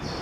Thank you.